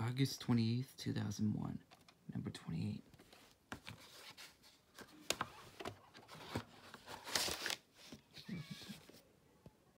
August 28th, 2001. Number 20.